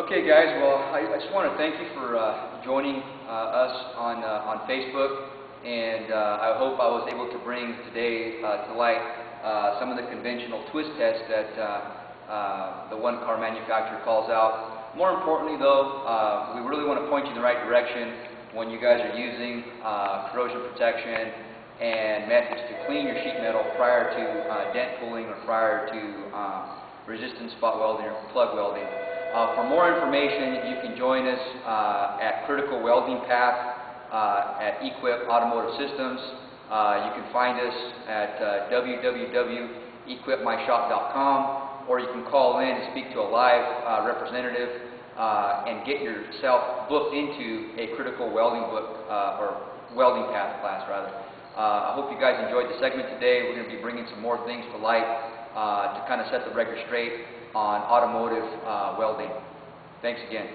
Okay, guys. Well, I, I just want to thank you for uh, joining uh, us on uh, on Facebook, and uh, I hope I was able to bring today uh, to light uh, some of the conventional twist tests that the one car manufacturer calls out. More importantly, though, we really want to point you in the right direction when you guys are using corrosion protection and methods to clean your sheet metal prior to dent pulling or prior to resistance spot welding or plug welding. Uh, for more information, you can join us uh, at Critical Welding Path uh, at Equip Automotive Systems. Uh, you can find us at uh, www.equipmyshop.com or you can call in and speak to a live uh, representative and get yourself booked into a critical welding book or welding path class rather. I hope you guys enjoyed the segment today. We're going to be bringing some more things to light to kind of set the record straight on automotive uh, welding. Thanks again.